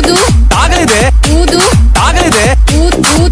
ಊದು. ಆಗಲಿದೆ. ಊದು. ಆಗಲಿದೆ. ಊದು.